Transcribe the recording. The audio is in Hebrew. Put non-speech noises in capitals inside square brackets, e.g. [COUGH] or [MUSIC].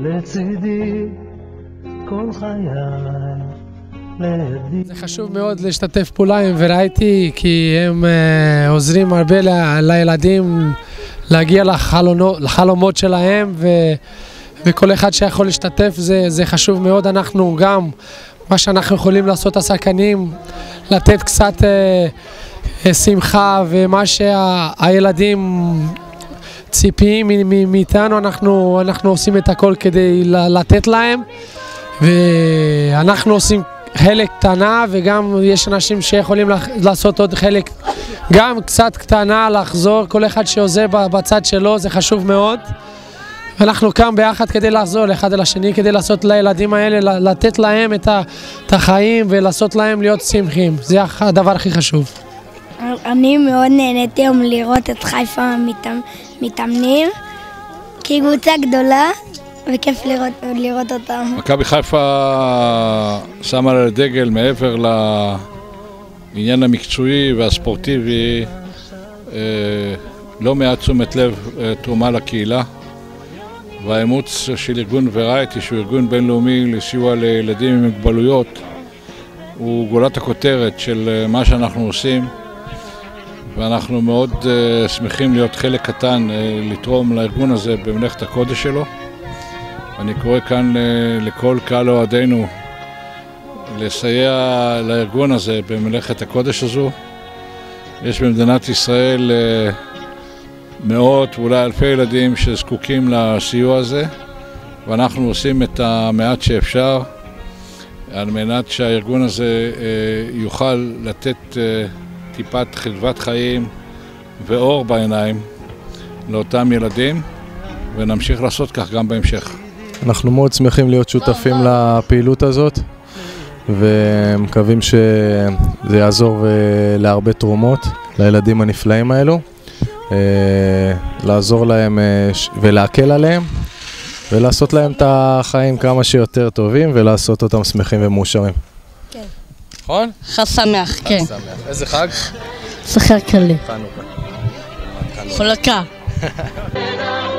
לצידי כל חיי. זה חשוב מאוד להשתתף פעולה עם וראיתי, כי הם uh, עוזרים הרבה ל- לילדים להגיע לחלונו, לחלומות שלהם, ו, וכל אחד שיכול להשתתף זה, זה חשוב מאוד. אנחנו גם, מה שאנחנו יכולים לעשות השחקנים, לתת קצת uh, שמחה, ומה שהילדים ציפיים מאיתנו, אנחנו, אנחנו עושים את הכל כדי לתת להם, ואנחנו עושים חלק קטנה, וגם יש אנשים שיכולים לעשות עוד חלק, גם קצת קטנה, לחזור, כל אחד שעוזר בצד שלו, זה חשוב מאוד. אנחנו כאן ביחד כדי לעזור אחד אל השני, כדי לעשות לילדים האלה, לתת להם את החיים ולעשות להם להיות שמחים. זה הדבר הכי חשוב. אני מאוד נהניתי היום לראות את חיפה מתאמ- מתאמנים, קבוצה גדולה, וכיף לראות, לראות אותם. מכבי חיפה שמה לה לדגל מעבר לעניין המקצועי והספורטיבי אה, לא מעט תשומת לב אה, תרומה לקהילה והאימוץ של ארגון ורייטי שהוא ארגון בינלאומי לסיוע לילדים עם מוגבלויות הוא גולת הכותרת של אה, מה שאנחנו עושים ואנחנו מאוד אה, שמחים להיות חלק קטן, אה, לתרום לארגון הזה במלאכת הקודש שלו. אני קורא כאן אה, לכל קהל אוהדינו לסייע לארגון הזה במלאכת הקודש הזו. יש במדינת ישראל מאות ואולי אלפי ילדים שזקוקים לסיוע הזה, ואנחנו עושים את המעט שאפשר על מנת שהארגון הזה יוכל לתת טיפת חדוות חיים ואור בעיניים לאותם ילדים, ונמשיך לעשות כך גם בהמשך. אנחנו מאוד שמחים להיות שותפים לפעילות הזאת ומקווים שזה יעזור אה, להרבה תרומות לילדים הנפלאים האלו, אה, לעזור להם אה, ולהקל עליהם ולעשות להם את החיים כמה שיותר טובים ולעשות אותם שמחים ומאושרים. נכון? חג שמח, כן. איזה חג? שכר קלה. חנוכה. חולקה. [LAUGHS]